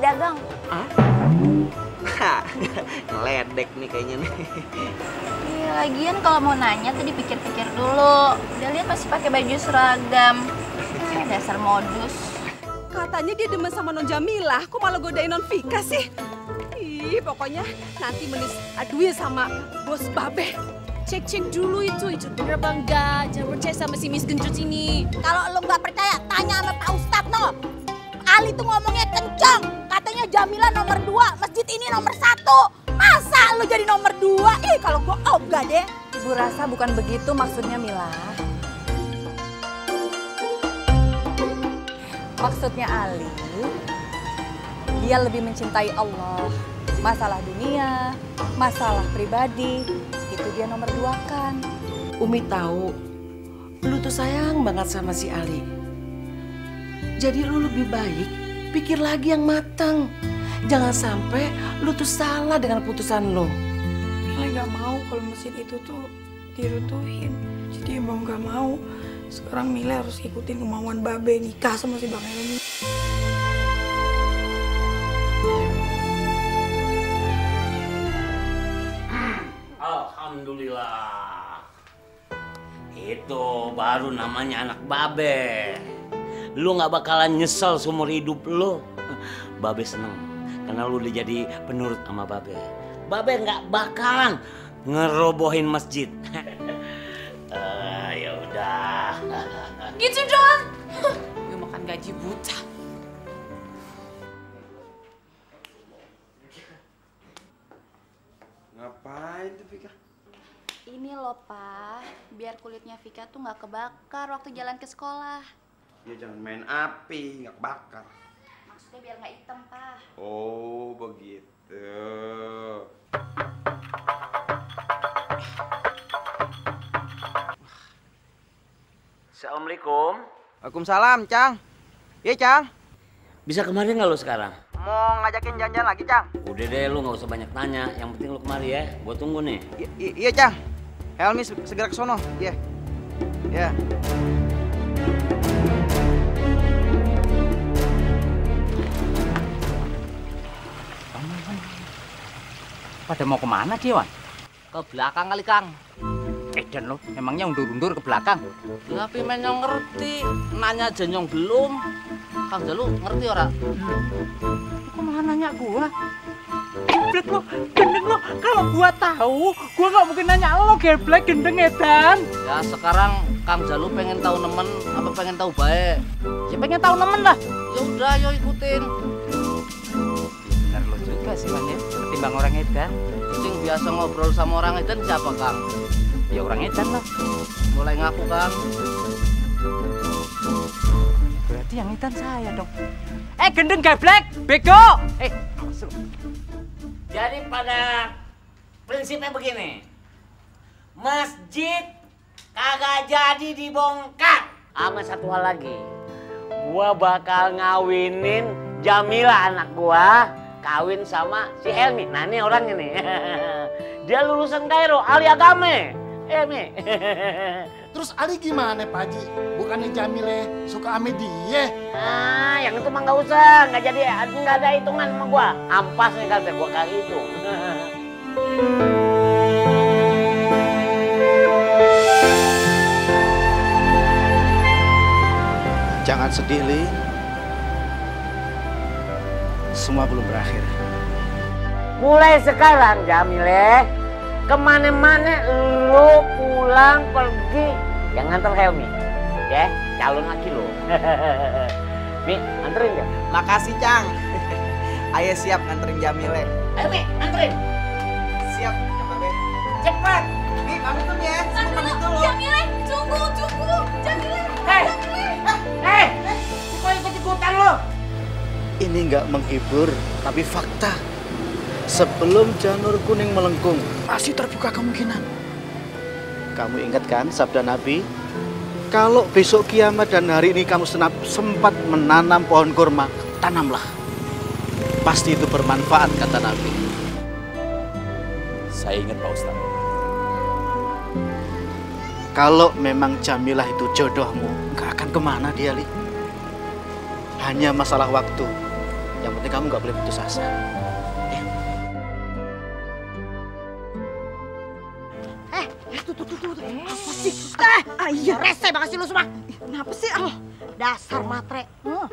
dagang. Ngeledek nih kayaknya nih. Iya, lagian kalau mau nanya tuh dipikir-pikir dulu. Udah lihat masih pakai baju seragam. Kayak dasar modus. Katanya dia demen sama Non Jamilah, kok malah godain Non Vika sih? Ih, pokoknya nanti menis aduin sama bos Babe. Cek-cek dulu itu, itu bener apa enggak? Jangan percaya sama si Miss Gendut ini. Kalau lo nggak percaya, tanya sama Pak Ustadz no. Ali tuh ngomongnya kenceng. Katanya Jamila nomor dua, masjid ini nomor satu. Masa lo jadi nomor dua? Ih, kalau gua ogah deh. Ibu rasa bukan begitu maksudnya Mila. Maksudnya Ali, dia lebih mencintai Allah. Masalah dunia, masalah pribadi, itu dia nomor dua kan. Umi tahu, lu tuh sayang banget sama si Ali. Jadi lu lebih baik pikir lagi yang matang. Jangan sampai lu tuh salah dengan putusan lu. Mila nggak mau kalau mesin itu tuh diruntuhin. Jadi mau nggak mau, sekarang Mila harus ikutin kemauan Babe nikah sama si Bang Helmi. Alhamdulillah. Itu baru namanya anak babe. Lu nggak bakalan nyesel seumur hidup lu. Babe seneng karena lu udah jadi penurut sama babe. Babe nggak bakalan ngerobohin masjid. Eh, ya udah. Gitu dong. Gue makan gaji buta. Ngapain tuh Vika? Ini loh, Pak. Biar kulitnya Vika tuh nggak kebakar waktu jalan ke sekolah. Ya jangan main api, nggak bakar. Maksudnya biar nggak hitam, Pak. Oh begitu. Assalamualaikum. Waalaikumsalam, Cang. Iya, Cang. Bisa kemarin nggak lu sekarang? Mau ngajakin jalan-jalan lagi, Cang? Udah deh lu nggak usah banyak tanya. Yang penting lu kemari ya. Gua tunggu nih. I- iya, Cang. Helmi se- segera ke sono. Iya. Iya. Pada mau ke mana dia, Wan? Ke belakang kali, Kang. Eh, dan lo, emangnya undur-undur ke belakang? Tapi menyong ngerti, nanya aja nyong belum. Kang Jalu ngerti ora? Kok malah nanya gua? Geblek lo, gendeng lo. Kalau gua tahu, gua nggak mungkin nanya lo geblek gendeng edan. Ya sekarang Kang Jalu pengen tahu nemen apa pengen tahu baik? Ya pengen tahu nemen lah. Ya udah, yo ikutin. Bener lo juga sih, Wan ya. Ketimbang orang edan. Sing biasa ngobrol sama orang edan siapa Kang? Ya orang edan lah. Mulai ngaku Kang. Berarti yang edan saya dong. Eh, gendeng geblek, bego. Eh, awas. Jadi pada prinsipnya begini. Masjid kagak jadi dibongkar. Sama satu hal lagi. Gua bakal ngawinin Jamila anak gua kawin sama si Helmi. Nah ini orangnya nih. Dia lulusan Kairo, ahli agama. Eh, Mi. Terus Ali gimana Pak Haji? Bukannya Jamile suka ame dia? Ah, yang itu mah nggak usah, nggak jadi, nggak ada hitungan sama gua. Ampas nih kata gua kali itu. Jangan sedih, Li. Semua belum berakhir. Mulai sekarang Jamile, ke mana-mana lu pulang pergi yang nganter Helmi, ya calon laki lu. Mi, anterin ya. Makasih, Cang. Ayo siap nganterin Jamile. Ayo Mi, anterin. Siap, Babe. Cepat. Mi, pamit dulu ya. Pamit dulu. Jamile, tunggu, tunggu. Jamile. Lo? Ini nggak menghibur, tapi fakta. Sebelum janur kuning melengkung, Masih terbuka kemungkinan. kamu ingat kan sabda Nabi? Kalau besok kiamat dan hari ini kamu senap, sempat menanam pohon kurma, tanamlah. Pasti itu bermanfaat, kata Nabi. Saya ingat Pak Ustadz. Kalau memang Jamilah itu jodohmu, nggak akan ke mana dia, Li. Hanya masalah waktu. Penting kamu nggak boleh putus asa. Eh, tuh, tuh, tuh, tuh, tuh. Apa sih? Eh, iya. Rese banget sih lu semua. Kenapa sih? Oh, dasar matre. Hmm.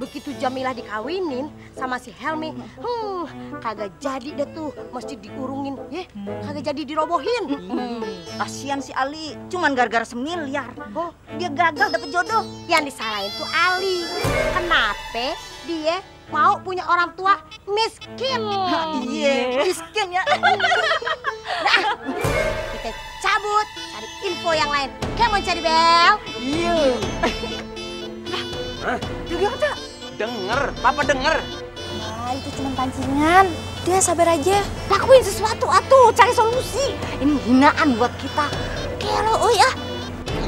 Begitu Jamilah dikawinin sama si Helmi, hmm, kagak jadi deh tuh, mesti diurungin, ya, kagak jadi dirobohin. Hmm, kasihan si Ali, cuman gara-gara semiliar. Oh, dia gagal dapet jodoh. Yang disalahin tuh Ali. Kenapa dia mau punya orang tua miskin? Iya, miskin ya. Nah, kita cabut, cari info yang lain. Kayak mau cari bel? Iya. Hah? Dengar tak? Denger, papa denger. Ah, itu cuma pancingan. Dia sabar aja. Lakuin sesuatu atuh, cari solusi. Ini hinaan buat kita. Kayak lo, oh ya.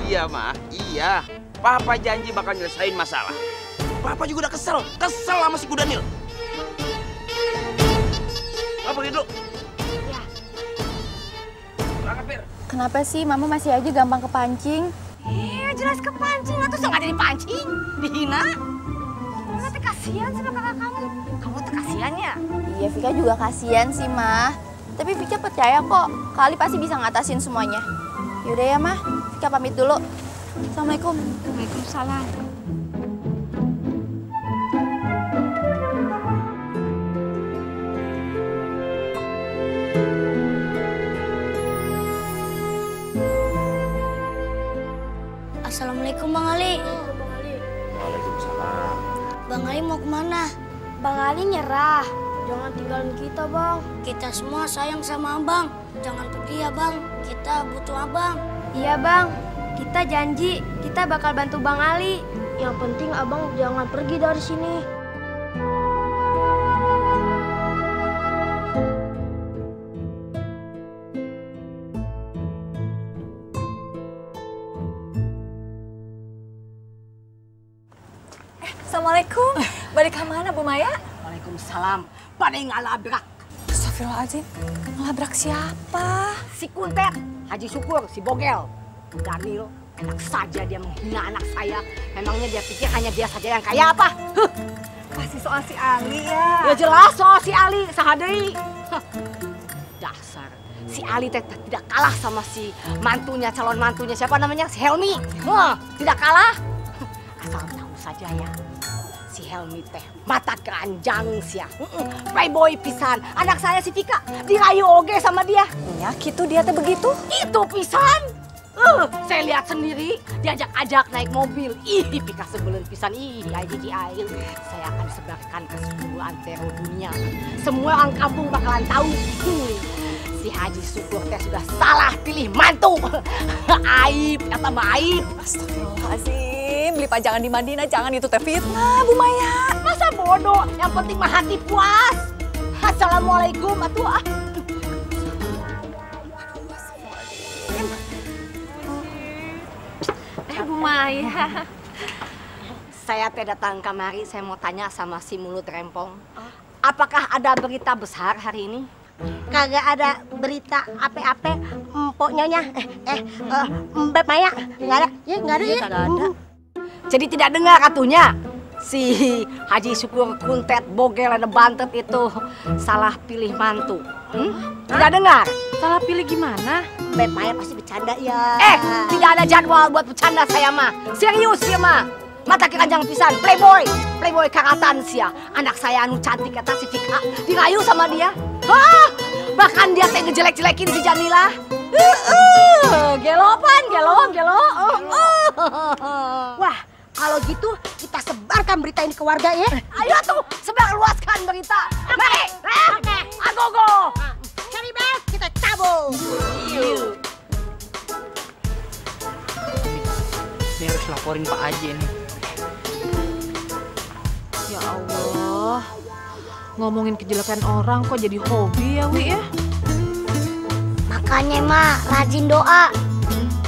Iya, mah. Iya. Papa janji bakal nyelesain masalah. Papa juga udah kesel. Kesel sama si Kudanil. Papa pergi dulu. Berangkat, Bir. Kenapa sih mama masih aja gampang kepancing? Iya, jelas kepancing. Atau sengaja dipancing. Dihina. Masa teh kasihan sama kakak kamu. Kamu tuh kasihan ya? Iya, Vika juga kasihan sih, mah. Tapi Vika percaya kok, Kali pasti bisa ngatasin semuanya. Yaudah ya, mah. Vika pamit dulu. Assalamualaikum. Waalaikumsalam. Ali mau ke mana? Bang Ali nyerah. Jangan tinggalin kita bang. Kita semua sayang sama abang. Jangan pergi ya bang. Kita butuh abang. Iya bang, kita janji kita bakal bantu Bang Ali. Yang penting abang jangan pergi dari sini. Yang ngalabrak. Astagfirullahaladzim. Ngelabrak siapa? Si Kuntet, Haji Syukur, si Bogel. Daniel, enak saja dia menghina anak saya. Memangnya dia pikir hanya dia saja yang kaya apa? Huh. Pasti soal si Ali ya. Ya jelas soal si Ali, sahadei. Huh. Dasar. Si Ali teh tidak kalah sama si mantunya, calon mantunya. Siapa namanya? Si Helmi. Huh, tidak kalah. Asal tahu saja ya. Helmi teh mata keranjang sia. Playboy pisan. Anak saya si Vika dirayu oge sama dia. Ya, gitu dia teh begitu. Itu pisan. Uh, saya lihat sendiri diajak-ajak naik mobil. Ih, Vika sebelum pisan. Ih, aji air. Saya akan sebarkan ke seluruh antero dunia. Semua orang kampung bakalan tahu. Hmm, si Haji Syukur teh sudah salah pilih mantu. aib, kata mah aib. Astagfirullahaladzim, beli pajangan di Madinah, jangan itu teh fitnah, Bu Maya. Masa bodoh, yang penting mah hati puas. Assalamualaikum, atuh ah. Eh Bu Maya. Saya teh datang kamari, saya mau tanya sama si mulut rempong. Apakah ada berita besar hari ini? Kagak ada berita ape-ape empok nyonya. Eh, eh, eh, Mbak Maya. Nggak ada. Ya, nggak ada ya. Kagak ada. Jadi tidak dengar atunya si Haji Syukur Kuntet Bogel ada Bantet itu salah pilih mantu. Hmm? Tidak dengar? Salah pilih gimana? Mbak Maya pasti bercanda ya. Eh, tidak ada jadwal buat bercanda saya mah. Serius ya mah. Mata keranjang pisan, playboy, playboy karatan sia. Anak saya anu cantik kata si Vika, dirayu sama dia. Hah, bahkan dia teh ngejelek-jelekin si Jamila. Uh, uh, gelopan, gelo, gelo. Uh, uh. Wah, kalau gitu kita sebarkan berita ini ke warga ya. Ayo tuh, sebar luaskan berita. Mari, eh, agogo. Cari bel, kita cabut. Ini harus laporin Pak Haji nih. Ya Allah. Ngomongin kejelekan orang kok jadi hobi ya, Wi ya? Makanya mah rajin doa.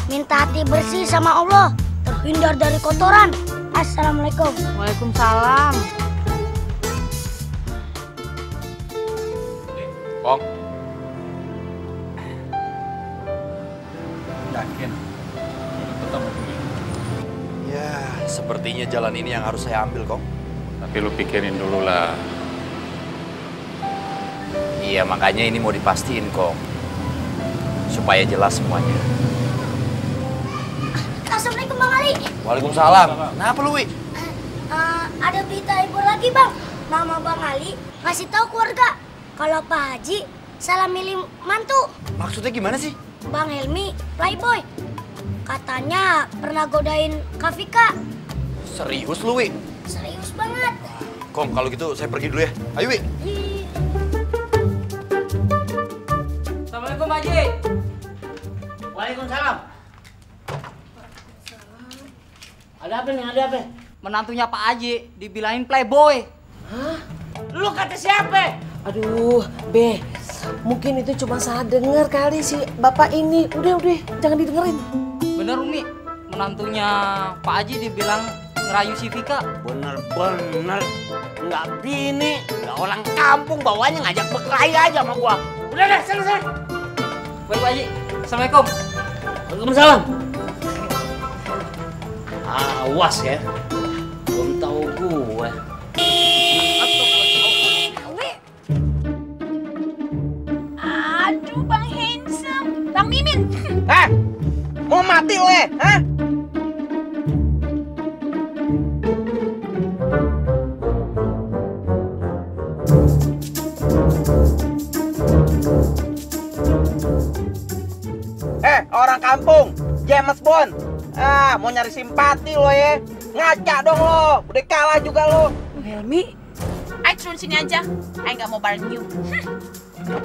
Minta hati bersih sama Allah. Terhindar dari kotoran. Assalamualaikum. Waalaikumsalam. Kong. Yakin? Ya, sepertinya jalan ini yang harus saya ambil, Kong. Tapi lu pikirin dulu lah. Iya, makanya ini mau dipastiin kok. Supaya jelas semuanya. Assalamualaikum Bang Ali. Waalaikumsalam. Kenapa lu, Wi? Eh, ada berita hibur lagi Bang. Mama Bang Ali ngasih tahu keluarga kalau Pak Haji salah milih mantu. Maksudnya gimana sih? Bang Helmi playboy. Katanya pernah godain Kafika. Serius lu, Wi? Serius banget. Kom, kalau gitu saya pergi dulu ya. Ayo, Wi. Assalamualaikum Ada apa nih? Ada apa? Menantunya Pak Haji dibilangin playboy. Lu kata siapa? Aduh, Be, mungkin itu cuma salah dengar kali si bapak ini. Udah, udah, jangan didengerin. Bener Umi, menantunya Pak Haji dibilang ngerayu si Vika. Bener-bener. Nggak bini, nggak orang kampung, bawanya ngajak berkelahi aja sama gua. Udah deh, selesai. Baik Pak Haji, Assalamualaikum. Waalaikumsalam. Awas ya. Belum tahu gue. Aduh, Bang Handsome. Bang Mimin. Hah? Mau mati lo ya? Hah? Eh, orang kampung, James Bond. Ah, mau nyari simpati lo ya? Ngaca dong lo, udah kalah juga lo. Helmi. Ay, turun sini aja. Ay, nggak mau bareng you.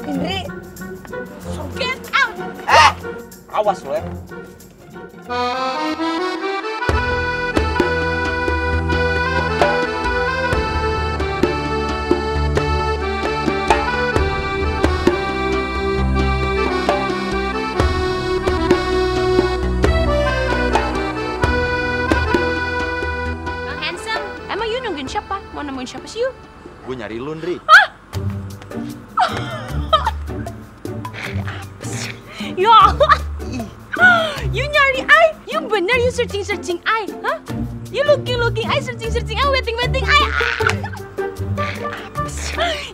Indri. So get out. Eh, awas lo ya. Nemuin siapa sih you? Gue nyari lu, Ndri. Ya, you nyari I? You bener you searching searching I? Hah? You looking looking I searching searching I waiting waiting I?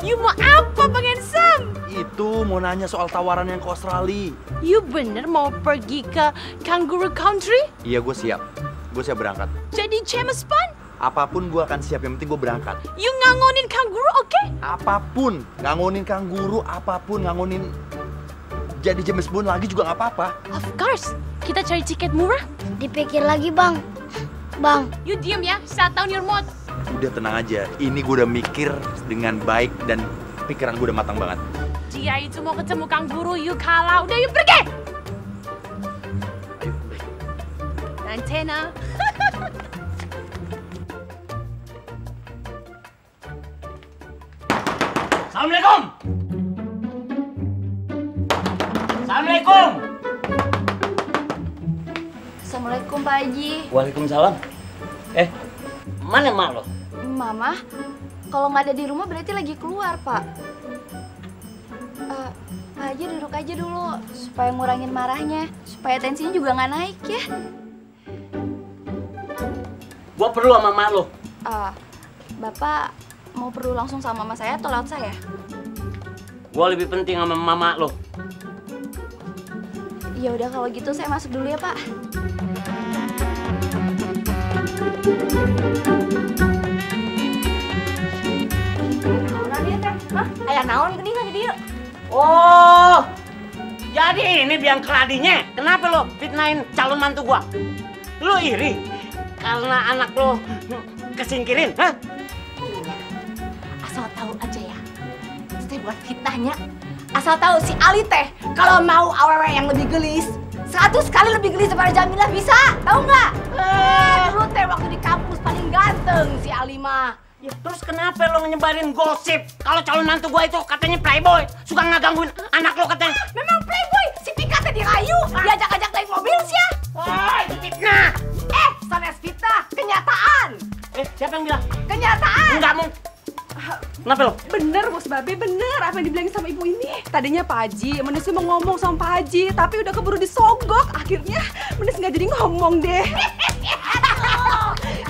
you mau apa Bang Handsome? Itu mau nanya soal tawaran yang ke Australia. You bener mau pergi ke kangaroo country? Iya, gue siap. Gue siap berangkat. Jadi James Bond? Apa pun gue akan siap, yang penting gue berangkat. You ngangonin kangaroo, oke? Apa pun, ngangonin kanguru, apa pun, ngangonin jadi James Bond lagi juga nggak apa-apa. Of course. Kita cari tiket murah. Dipikir lagi Bang. Bang. You diem ya, shut down your mouth. Udah tenang aja, ini gue udah mikir dengan baik dan pikiran gue udah matang banget. Dia itu mau ketemu kangguru, you kalah. Udah, you pergi! Antena. Assalamualaikum. Assalamualaikum. Assalamualaikum Pak Haji. Waalaikumsalam. Eh, mana mak lo? Mama, kalau nggak ada di rumah berarti lagi keluar Pak. Eh, Pak Haji duduk aja dulu supaya ngurangin marahnya, supaya tensinya juga nggak naik ya. Gua perlu sama mak lo. Eh, Bapak mau perlu langsung sama mama saya atau lewat saya? Gua lebih penting sama mama lo. Ya udah kalau gitu saya masuk dulu ya Pak. Hah? Ayah naon gini nggak dia? Oh, jadi ini biang keladinya. Kenapa lo fitnahin calon mantu gua? Lo iri karena anak lo kesingkirin, hah? Buat fitnahnya. Asal tahu si Ali teh kalau mau awewe yang lebih gelis, seratus kali lebih gelis daripada Jamilah bisa, tahu nggak? Eh, dulu teh waktu di kampus paling ganteng si Ali mah. Ya terus kenapa lo nyebarin gosip kalau calon mantu gua itu katanya playboy, suka ngegangguin anak lo katanya? Memang playboy, si Pika teh dirayu, diajak-ajak naik mobil sih ya. Wah, itu fitnah. Eh, sanes fitnah, kenyataan. Eh, siapa yang bilang? Kenyataan. Enggak mau. Kenapa lo? Bener bos Babe, bener apa yang dibilangin sama ibu ini. Tadinya Pak Haji, Menes mau ngomong sama Pak Haji, tapi udah keburu disogok. Akhirnya Menes nggak jadi ngomong deh.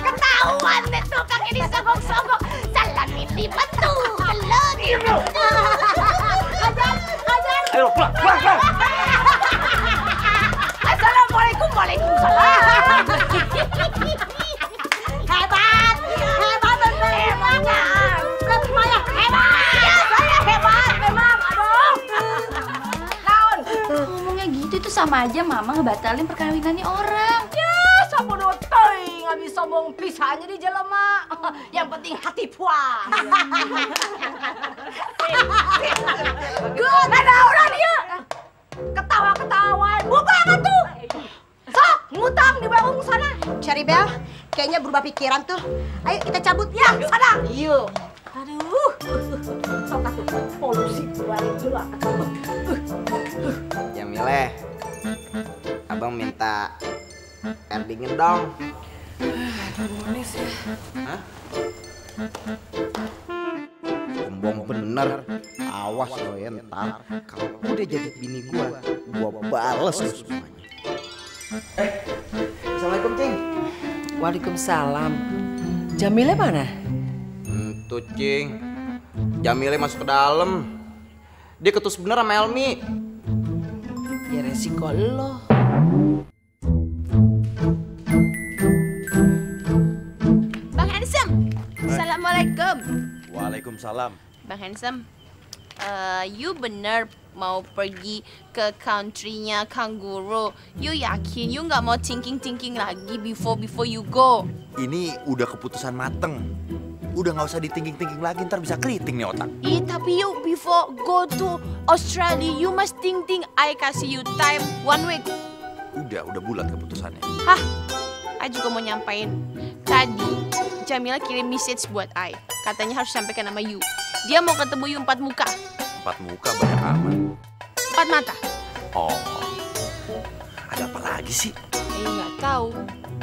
Ketahuan deh tuh kaki disogok-sogok. Dibantu. Halo, dibantu. Ajar, ajar. Ayo, pulang, pulang, pulang. Assalamualaikum, waalaikumsalam. hebat, hebat bener sama aja mama ngebatalin perkawinannya orang. Ya, sapu teuing nggak bisa sombong pisahnya di jelema. Yang penting hati puas. Good. Ada orang dia. Ketawa-ketawa. Buka kan tuh. Sok, ngutang di bawah sana. Cherry Bell, kayaknya berubah pikiran tuh. Ayo kita cabut ya, sana. Yuk. Aduh. Sok atuh. Polusi balik dulu. Dingin dong. Aduh, manis ya. Hah? Sombong bener. Awas lo ya ntar. Kalau udah jadi bini gua, gua bales lu semuanya. Eh, Assalamualaikum, Cing. Waalaikumsalam. Jamile mana? Tuh, Cing. Jamile masuk ke dalam. Dia ketus bener sama Elmi. Ya resiko lo. Assalamualaikum. Waalaikumsalam. Bang Handsome. eh, you bener mau pergi ke country-nya kangaroo. You yakin you nggak mau thinking-thinking lagi before before you go? Ini udah keputusan mateng. Udah nggak usah ditingking-tingking lagi, ntar bisa keriting nih otak. Ih, tapi you before go to Australia, you must think think I kasih you time one week. Udah, udah bulat keputusannya. Hah? I juga mau nyampain. Tadi Jamila kirim message buat I. Katanya harus sampaikan nama you. Dia mau ketemu you empat muka. Empat muka banyak amat. Empat mata. Oh, ada apa lagi sih? Eh, nggak tahu.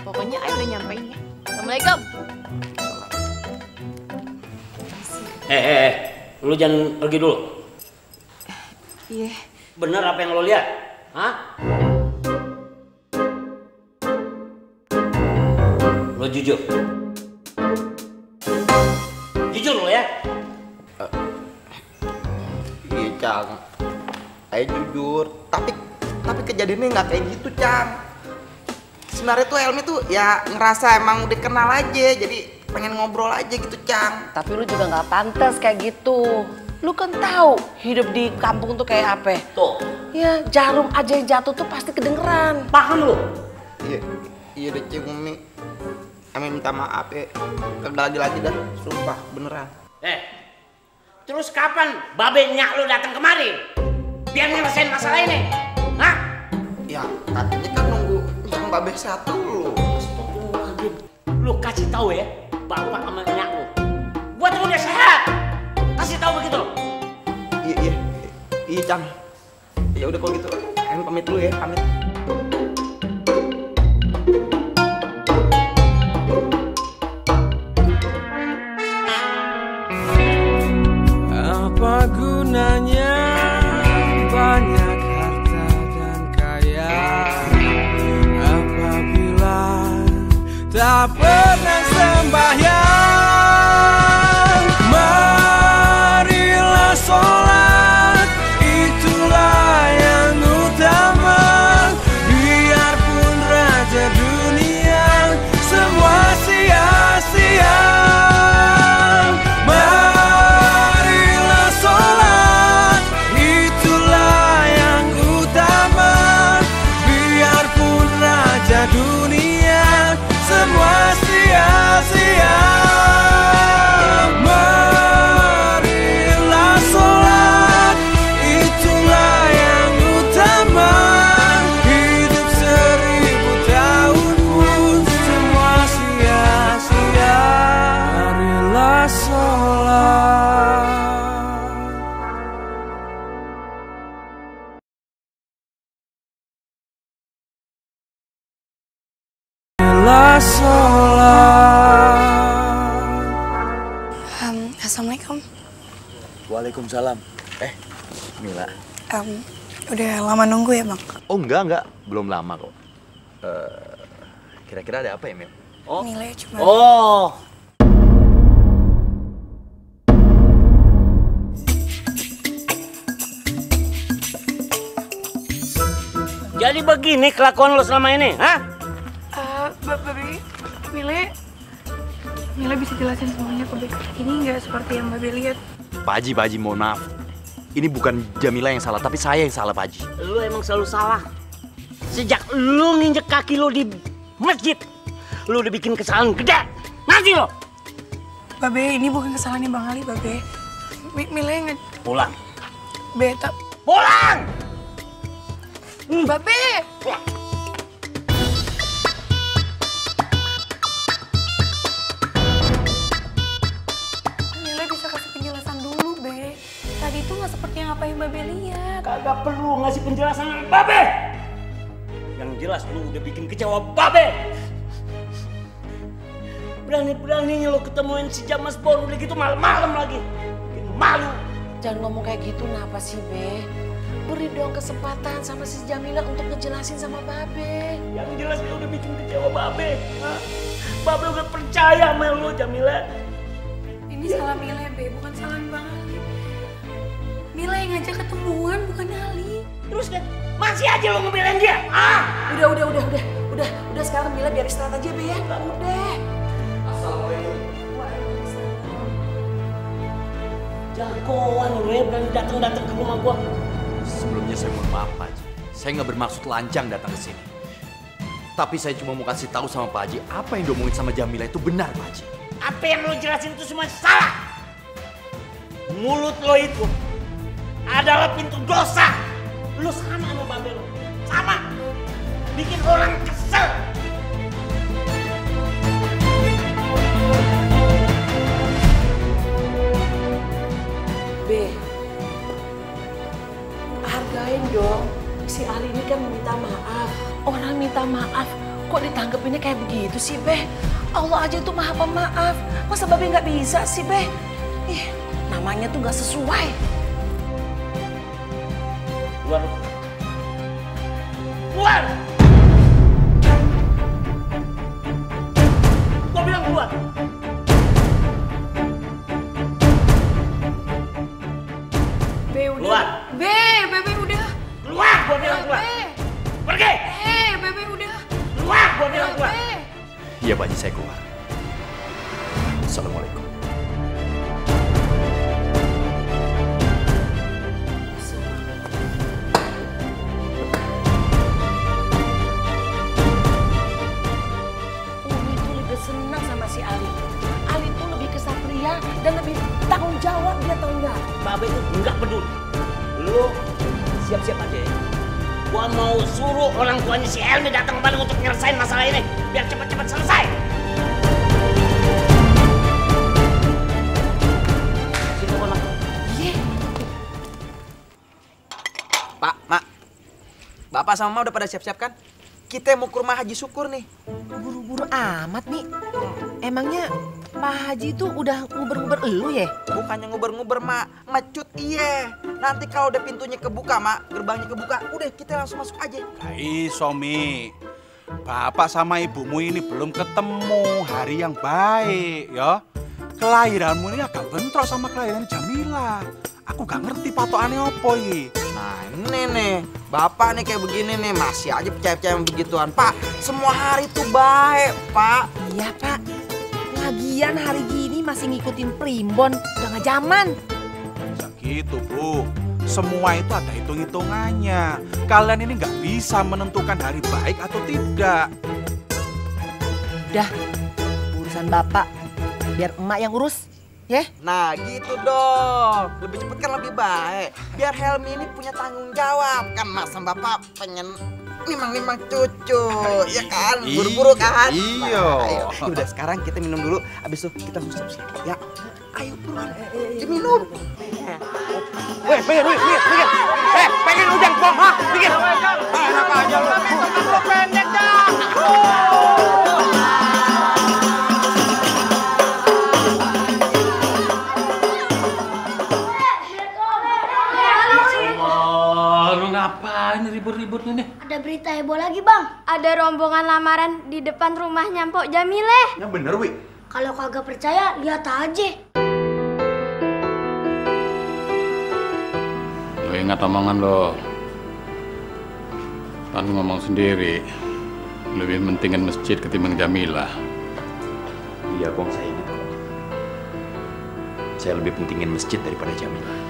Pokoknya I udah nyampein ya. Assalamualaikum. Eh, eh, eh, lu jangan pergi dulu. Iya. Bener apa yang lo lihat? Hah? Lo jujur. Jujur lo ya. Iya, Cang. Ayo jujur. Tapi tapi kejadiannya nggak kayak gitu, Cang. Sebenarnya tuh Elmi tuh ya ngerasa emang udah kenal aja, jadi pengen ngobrol aja gitu, Cang. Tapi lu juga nggak pantas kayak gitu. Lu kan tahu hidup di kampung tuh kayak apa. Tuh. Ya jarum aja yang jatuh tuh pasti kedengeran. Paham lu? Iya, iya deh, Cing Emi minta maaf ya. Kagak lagi-lagi dah, sumpah beneran. Eh, terus kapan babe nyak lo datang kemari? Biar ngelesain masalah ini. Hah? Ya, katanya kan nunggu yang babe satu lu. Astagfirullahaladzim. Lu kasih tahu ya, bapak sama nyak lu. Buat udah sehat. Kasih tahu begitu. Iya, iya. Iya, Cang. Ya udah kalau gitu, Emi pamit dulu ya, pamit. Waalaikumsalam. Eh, Mila. Um, udah lama nunggu ya, Bang? Oh, enggak, enggak. Belum lama kok. Eh, kira-kira uh, ada apa ya, Mil? Oh. Mila ya cuma... Oh! Jadi begini kelakuan lo selama ini, ha? Uh, eh, Babi, mila mila bisa jelasin semuanya ke Beka. Ini nggak seperti yang Babi lihat. Pak Haji, Pak Haji, mohon maaf. Ini bukan Jamila yang salah, tapi saya yang salah, Pak Haji. Lu emang selalu salah. Sejak lu nginjek kaki lu di masjid, lu udah bikin kesalahan gede. Nanti lo. Babe, ini bukan kesalahannya Bang Ali, Babe. Mi- Mile nge... Pulang. Beta. Pulang! Babe! Mile apa yang Babe lihat. Kagak perlu ngasih penjelasan babe. Yang jelas lu udah bikin kecewa babe. Berani-beraninya lo ketemuin si Jamas Bon udah gitu malam-malam lagi. Bikin malu. Jangan ngomong kayak gitu, kenapa sih, Be? Beri dong kesempatan sama si Jamila untuk ngejelasin sama Babe. Yang jelas dia udah bikin kecewa babe. Hah? Babe udah percaya sama lu Jamila. Ini salah Mile, Be, bukan salah Bang Mile yang ngajak ketemuan, bukan Ali. Terus kan masih aja lo ngebelain dia. Ah! Udah, udah, udah, udah. Udah, udah sekarang Mila biar istirahat aja, Be ya. Udah. Jagoan lu ya berani datang-datang ke rumah gua. Sebelumnya saya mohon maaf, Pak Haji. Saya nggak bermaksud lancang datang ke sini. Tapi saya cuma mau kasih tahu sama Pak Haji, apa yang diomongin sama Jamila itu benar, Pak Haji. Apa yang lo jelasin itu semua salah. Mulut lo itu adalah pintu dosa. Lo sama sama babe lo. Sama. Bikin orang kesel. Be, hargain dong. Si Ali ini kan minta maaf. Orang minta maaf, kok ditanggepinnya kayak begitu sih, Be? Allah aja tuh maha pemaaf. Masa Babe nggak bisa sih, Be? Ih, namanya tuh nggak sesuai. Keluar. Keluar. Gua bilang keluar. Be, udah. Keluar. Be, Bebe udah. Keluar, gua bilang keluar. Be. Pergi. Eh, Bebe udah. Keluar, gua bilang keluar. Iya, Pak Haji, saya keluar. Sama Mama udah pada siap-siap kan? Kita mau ke rumah Haji Syukur nih. Buru-buru amat nih. Emangnya Pak Haji tuh udah nguber-nguber elu ya? Bukannya nguber-nguber, Mak. Mecut iya. Nanti kalau udah pintunya kebuka, Mak, gerbangnya kebuka, udah kita langsung masuk aja. Hai Somi, bapak sama ibumu ini belum ketemu hari yang baik ya. Kelahiranmu ini agak bentrok sama kelahiran Jamila. Aku gak ngerti patokannya apa ini. Nah ini nih, bapak nih kayak begini nih, masih aja percaya-percaya yang begituan. Pak, semua hari tuh baik, Pak. Iya Pak. Lagian hari gini masih ngikutin primbon, udah nggak zaman. Bisa gitu bu. Semua itu ada hitung-hitungannya. Kalian ini nggak bisa menentukan hari baik atau tidak. Udah, urusan bapak. Biar emak yang urus, ya? Nah gitu dong, lebih cepet kan lebih baik. Biar Helmi ini punya tanggung jawab kan mas sama bapak pengen nimang-nimang cucu, ya kan? Buru-buru kan? Iya. Nah, ayo, udah sekarang kita minum dulu, abis itu kita langsung siap-siap. Ya, ayo buruan, diminum. Weh, pengen, weh, minggir, minggir. Eh, pengen udang kok, ha? Minggir. Enak aja lu. Lu pendek dah. Ribut-ribut ini? Ada berita heboh lagi, Bang. Ada rombongan lamaran di depan rumahnya Mpok Jamileh. Yang bener, Wi. Kalau kagak percaya, lihat aja. Lo ingat omongan lo. Kan ngomong sendiri, lebih pentingin masjid ketimbang Jamilah. Iya, Kong, saya ingat kok. Saya lebih pentingin masjid daripada Jamila.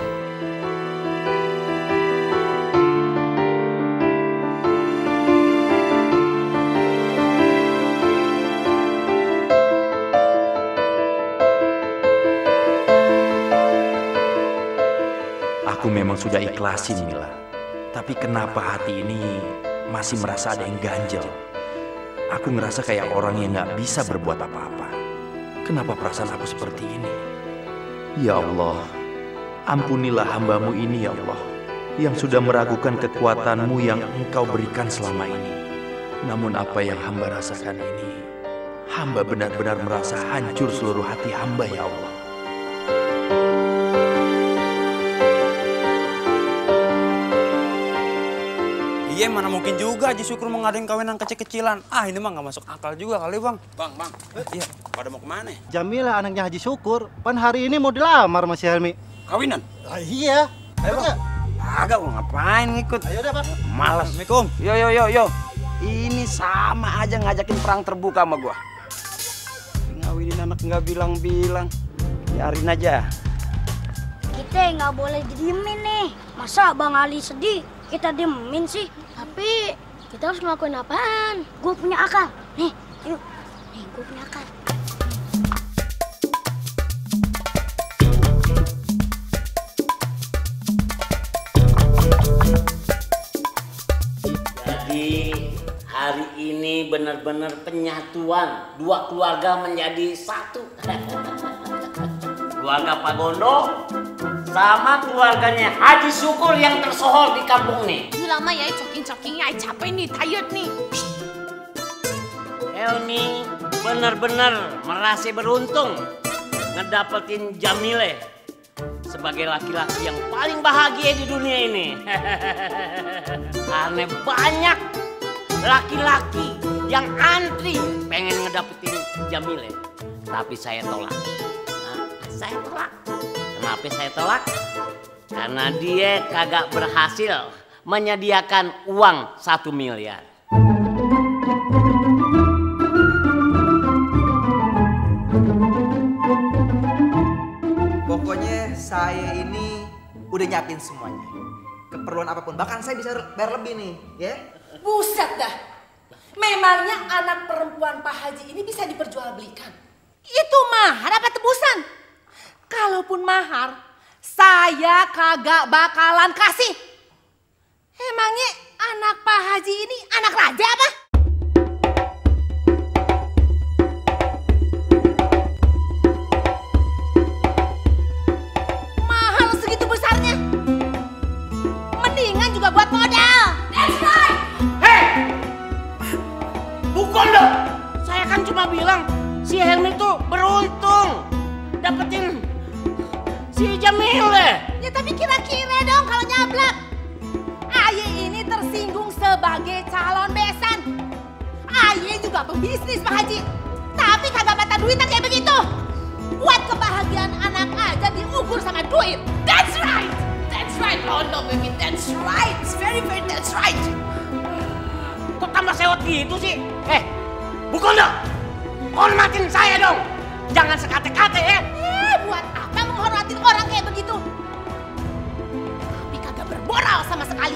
Sudah ikhlasin, Mila. Tapi kenapa hati ini masih merasa ada yang ganjel? Aku ngerasa kayak orang yang nggak bisa berbuat apa-apa. Kenapa perasaan aku seperti ini? Ya Allah, ampunilah hambamu ini ya Allah, yang sudah meragukan kekuatanmu yang engkau berikan selama ini. Namun apa yang hamba rasakan ini, hamba benar-benar merasa hancur seluruh hati hamba ya Allah. Mana mungkin juga Haji Syukur mau ngadain kawinan kecil-kecilan. Ah ini mah nggak masuk akal juga kali bang. Bang, bang. Iya, pada mau ke mana? Jamila anaknya Haji Syukur, pan hari ini mau dilamar sama si Helmi. Kawinan? Ah, iya. Ayo bang. Agak mau ngapain ngikut? Ayo deh bang. Malas. Assalamualaikum. Yo yo yo yo. Ini sama aja ngajakin perang terbuka sama gua. Ngawinin anak nggak bilang-bilang. Biarin aja. Kita nggak boleh didiemin nih. Masa Bang Ali sedih, kita diemin sih? Tapi kita harus ngelakuin apaan? Gue punya akal. Nih, yuk. Nih, gue punya akal. Jadi hari ini benar-benar penyatuan dua keluarga menjadi satu. keluarga Pak Gondo sama keluarganya Haji Syukur yang tersohor di kampung nih. Lama ya, coking-cokingnya, ay capek nih, tired nih. Helmi benar-benar merasa beruntung ngedapetin Jamile sebagai laki-laki yang paling bahagia di dunia ini. Karena banyak laki-laki yang antri pengen ngedapetin Jamile. Tapi saya tolak. Nah, saya tolak. Kenapa saya tolak? Karena dia kagak berhasil menyediakan uang satu miliar. Pokoknya saya ini udah nyiapin semuanya. Keperluan apa pun, bahkan saya bisa bayar lebih nih, ya. Buset dah. Memangnya anak perempuan Pak Haji ini bisa diperjualbelikan? Itu mahar apa tebusan? Kalaupun mahar, saya kagak bakalan kasih. Emangnya anak Pak Haji ini anak raja apa? Mahal segitu besarnya. Mendingan juga buat modal. That's right. Bukan dong. Saya kan cuma bilang si Helmi tuh beruntung dapetin si Jamile. Ya tapi kira-kira dong kalau nyablak. Tersinggung sebagai calon besan. Aye juga pebisnis Pak Haji. Tapi kagak mata duitnya kayak begitu. Buat kebahagiaan anak aja diukur sama duit. That's right. That's right, Londo, baby. That's right. It's very, very, that's right. Kok tambah sewot gitu sih? Eh, bukan dong. Hormatin saya dong. Jangan sekate-kate ya. Eh, buat apa menghormatin orang kayak begitu? Tapi kagak bermoral sama sekali.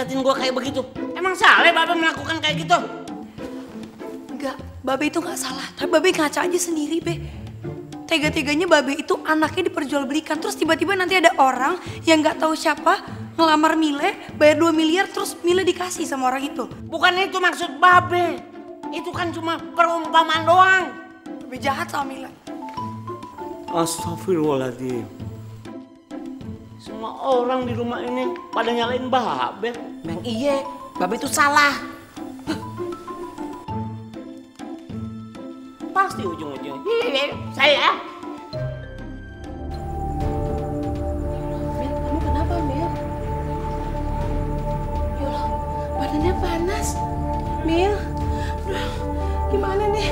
Ngeliatin gua kayak begitu? Emang salah Babe melakukan kayak gitu? Enggak, Babe itu nggak salah. Tapi Babe ngaca aja sendiri, Be. Tega-teganya Babe itu anaknya diperjualbelikan. Terus tiba-tiba nanti ada orang yang nggak tahu siapa ngelamar Mile, bayar 2 miliar, terus Mile dikasih sama orang itu. Bukan itu maksud Babe. Itu kan cuma perumpamaan doang. Babe jahat sama Mile. Astagfirullahaladzim. Semua orang di rumah ini pada nyalain Babe. Meng iye, Babe itu salah. Pasti ujung-ujung. Iya, saya. Mil, kamu kenapa, Mil? Ya Allah, badannya panas. Aduh, gimana nih?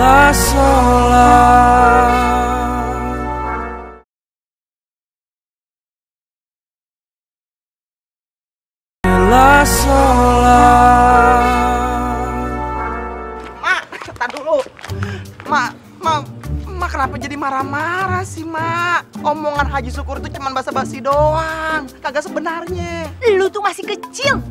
La sholat kenapa jadi marah-marah sih, Mak? Omongan Haji Syukur itu cuma basa-basi doang, kagak sebenarnya. Lu tuh masih kecil.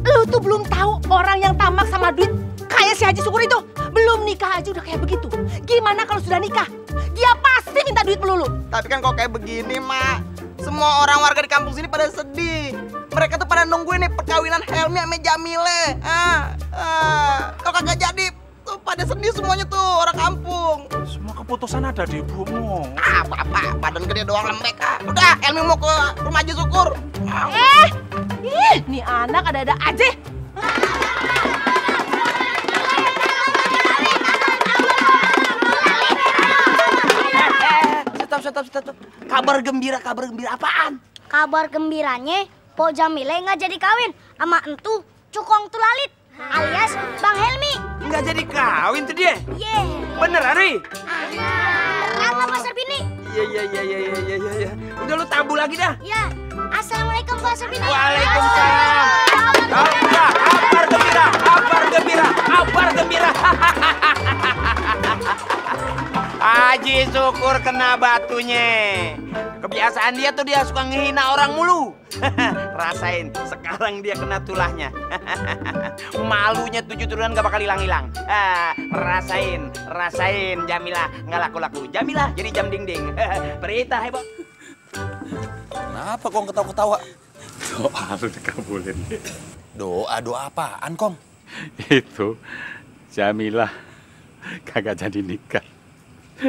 Lu tuh belum tahu orang yang tamak sama duit kayak si Haji Syukur itu. Belum nikah aja udah kayak begitu. Gimana kalau sudah nikah? Dia pasti minta duit melulu. Tapi kan kok kayak begini, Mak. Semua orang warga di kampung sini pada sedih. Mereka tuh pada nungguin nih perkawinan Helmi sama Jamile. Ah, ah. Kalau kagak jadi, tuh pada sedih semuanya tuh orang kampung. Semua keputusan ada di ibumu. Ah, bapak, badan gede doang lembek. ah. Udah, Helmi mau ke rumah Haji Syukur. Eh, ih, nih anak ada-ada aja. Stop, stop, stop, stop. Kabar gembira, kabar gembira apaan? Kabar gembiranya, Po Jamile nggak jadi kawin sama entu Cukong Tulalit alias Bang Helmi. Nggak jadi kawin tuh dia? Iya. Bener, Ari? Beneran lah Pak Serbini. Iya, iya, iya, iya, iya, iya, iya. Udah lu tabu lagi dah. Ya. Assalamualaikum Pak Serbini. Waalaikumsalam. Gembira, kabar gembira, kabar gembira, kabar gembira. Haji syukur kena batunya. Kebiasaan dia tuh dia suka ngehina orang mulu. Rasain, sekarang dia kena tulahnya. Malunya tujuh turunan gak bakal hilang-hilang. Ah, rasain, rasain Jamilah nggak laku-laku. Jamilah jadi jam ding-ding. Berita heboh. Kenapa kong ketawa-ketawa? Doa lu dikabulin. Doa, doa apaan, Kong? Itu Jamilah kagak jadi nikah.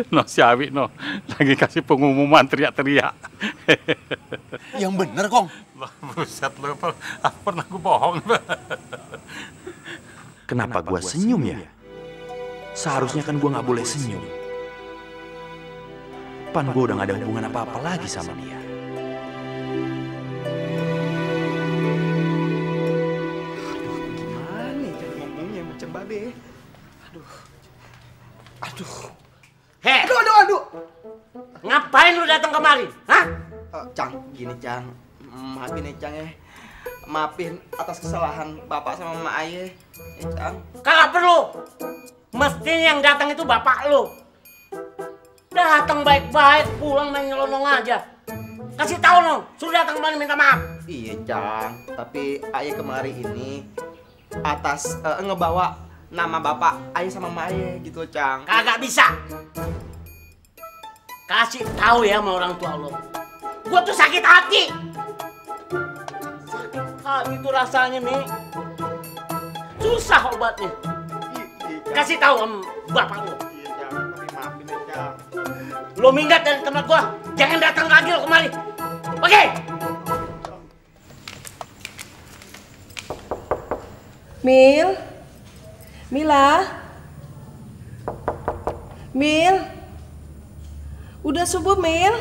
No si Awi no lagi kasih pengumuman teriak-teriak. Yang bener, Kong. Buset lu, apa pernah gue bohong? Kenapa gua senyum ya? Seharusnya kan gua nggak boleh senyum. Pan gua udah gak ada hubungan apa-apa lagi sama dia. Ngapain lu datang kemari? Hah? Eh, Cang, gini Cang. Maafin ya Cang ya. Maafin atas kesalahan Bapak sama Mama Aye. Ya Cang. Kagak perlu. Mesti yang datang itu bapak lu. Datang baik-baik, pulang main nyelonong aja. Kasih tahu no, suruh datang kemari minta maaf. Iya Cang, tapi Aye kemari ini atas eh, ngebawa nama Bapak Aye sama Mama Aye gitu Cang. Kagak bisa. Kasih tahu ya sama orang tua lo. Gua tuh sakit hati. Sakit hati tuh rasanya nih. Susah obatnya. Kasih tahu sama bapak lo. Lo minggat dari tempat gua. Jangan datang lagi lo kemari. Oke? Mil, Mila, Mil, udah subuh Mil,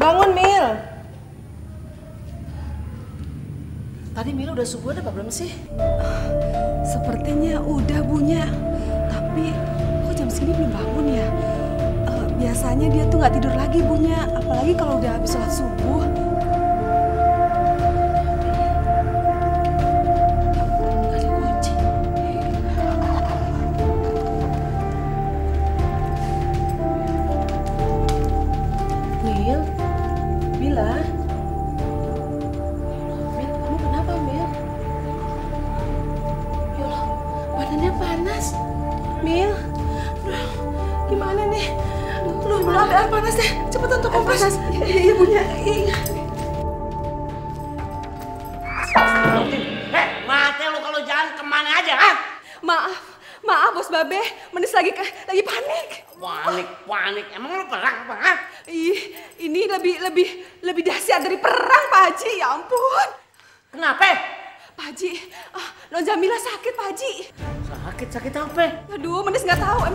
bangun Mil. Tadi Mil udah subuh ada apa belum sih? Sepertinya udah bunya. Tapi kok jam segini belum bangun ya? Eh, biasanya dia tuh nggak tidur lagi bunya. Apalagi kalau udah habis sholat subuh.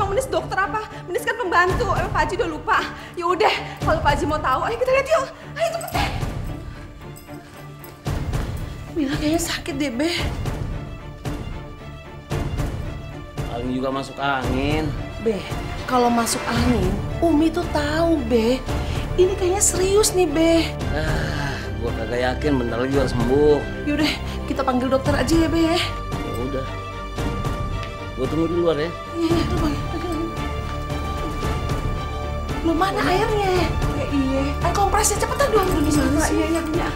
Tahu. Emang Menis dokter apa? Menis kan pembantu. Emang Pak Haji udah lupa. Ya udah, kalau Pak Haji mau tahu, ayo kita lihat yuk. Ayo cepetan. Mila kayaknya sakit deh, Be. Paling juga masuk angin. Be, kalau masuk angin, Umi tuh tahu, Be. Ini kayaknya serius nih, Be. Ah, gua kagak yakin bentar lagi juga sembuh. Yaudah, kita panggil dokter aja ya, Be ya. Ya udah. Gua tunggu di luar ya. Iya, iya, lu panggil. Lu mana airnya? Ya iya. Air kompresnya cepetan dong. Lu gimana sih? Iya, iya, iya.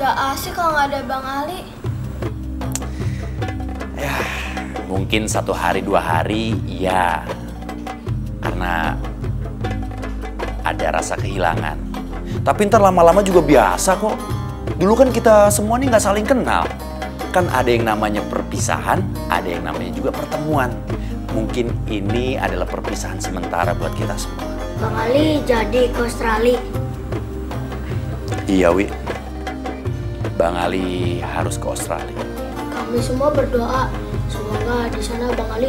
Gak asik kalau nggak ada Bang Ali. Mungkin satu hari dua hari, ya. Karena ada rasa kehilangan. Tapi ntar lama-lama juga biasa kok. Dulu kan kita semua nih nggak saling kenal. Kan ada yang namanya perpisahan, ada yang namanya juga pertemuan. Mungkin ini adalah perpisahan sementara buat kita semua. Bang Ali jadi ke Australia. Iya, Wi. Bang Ali harus ke Australia. Kami semua berdoa semoga di sana Bang Ali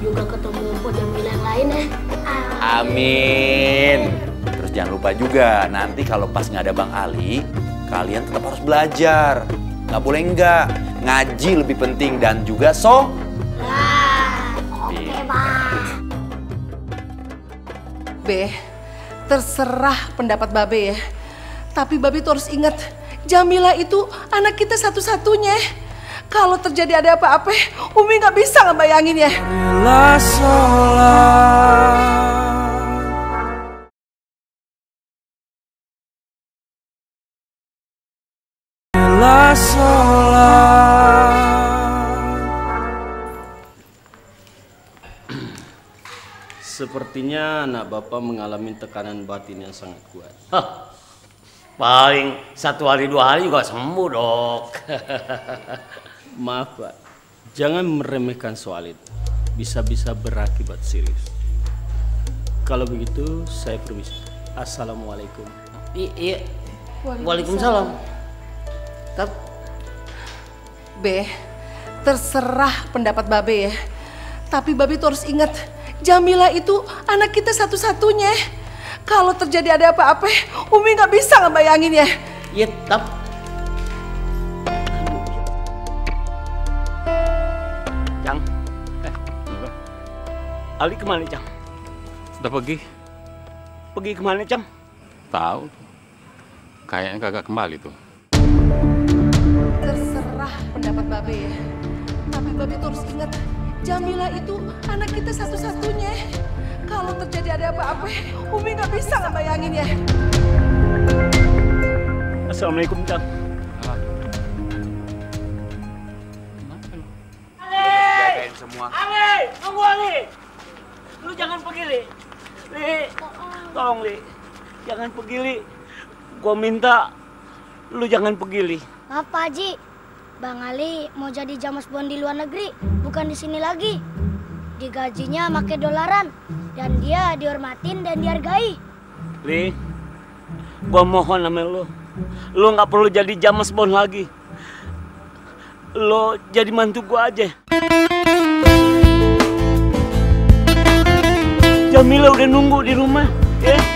juga ketemu Mpok Jamila yang lain ya. Amin. Terus jangan lupa juga nanti kalau pas nggak ada Bang Ali, kalian tetap harus belajar. Nggak boleh enggak. Ngaji lebih penting dan juga so. Bang. Be, terserah pendapat Babe ya. Tapi Babe tuh harus ingat, Jamila itu anak kita satu-satunya. Kalau terjadi ada apa-apa, Umi nggak bisa ngebayangin ya. Sepertinya anak bapak mengalami tekanan batin yang sangat kuat. Hah, paling satu hari dua hari juga sembuh dok. Maaf pak, jangan meremehkan soal itu. Bisa-bisa berakibat serius. Kalau begitu, saya permisi. Assalamualaikum. I iya. Waalaikumsalam. Tep. Be, terserah pendapat Babe ya. Tapi Babe tuh harus ingat, Jamila itu anak kita satu-satunya. Kalau terjadi ada apa-apa, Umi nggak bisa ngebayangin ya. Iya, tap. Cang. Eh, Ali ke mana, Cang? Sudah pergi? Pergi ke mana, Cang? Tahu. Kayaknya kagak kembali tuh. Terserah pendapat Babe ya. Tapi Babe tuh harus ingat, Jamila itu anak kita satu-satunya. Kalau terjadi ada apa-apa, Umi nggak bisa ngebayangin ya. Assalamualaikum. Jagain semua. Ali, tunggu Ali. Lu jangan pergi, Li. Li, tolong Li. Jangan pergi, Li. Gua minta lu jangan pergi, Li. Maaf Pak Haji, Bang Ali mau jadi James Bond di luar negeri, bukan di sini lagi. Digajinya pakai dolaran dan dia dihormatin dan dihargai. Li, gua mohon sama lu. Lu nggak perlu jadi James Bond lagi. Lu jadi mantu gua aja. Jamila udah nunggu di rumah, ya. Hidup